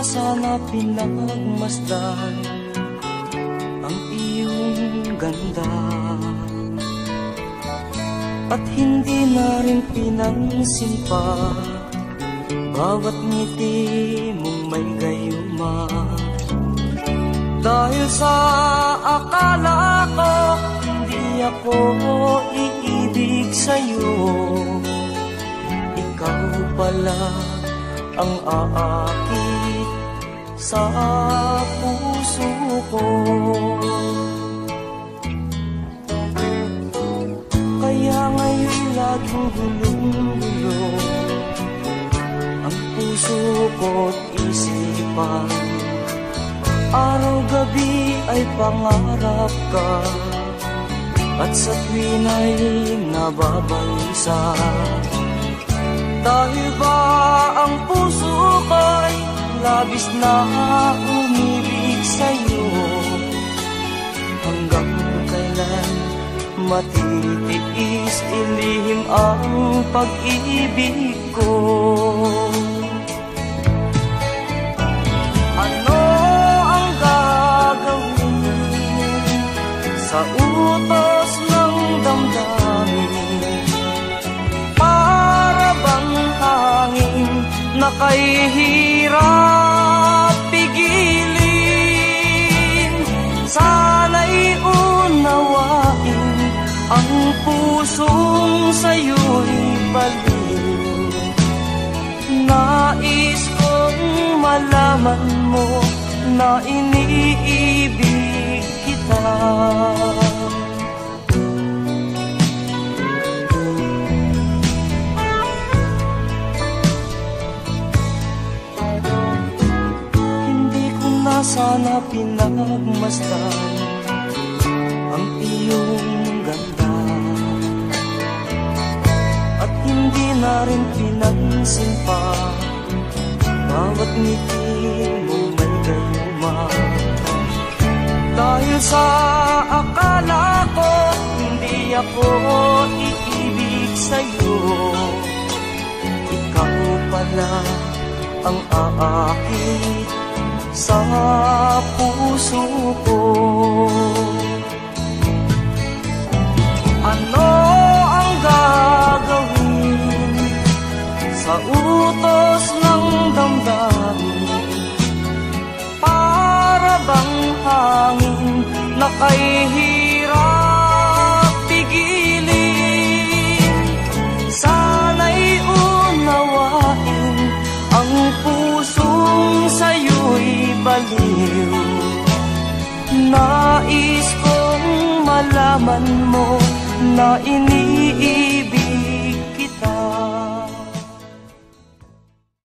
sana pinagmasdan ang iyong ganda. At hindi na rin pinansin pa Bawat ngiti mong may gayuma Dahil sa akala ko Hindi ako iibig sa'yo. Ikaw pala ang aakit sa puso ko. Kaya ngayon laging gulong-gulo Ang puso ko't isipan. Araw-gabi ay pangarap ka At sa tuwin ay nababalsa Dahil ba ang puso ko'y labis na umibig sa'yo. Hanggang kailan matitiis ilihim ang pag-ibig ko? Ano ang gagawin sa utos ng damdamin? Para bang hangin na ang pusong sa'yo'y baliw. Nais kong malaman mo na iniibig kita. Hindi ko na sana pinagmasdan ang iyong na rin pinansin pa. Bawat ngiti mo may gayuma. Dahil sa akala ko Hindi ako iibig sa'yo. Ikaw pala ang aakit sa puso ko sa utos ng damdamin Para bang hangin na kay hirap pigilin. Sana'y unawain ang pusong sa'yo'y baliw. Nais kong malaman mo na iniibig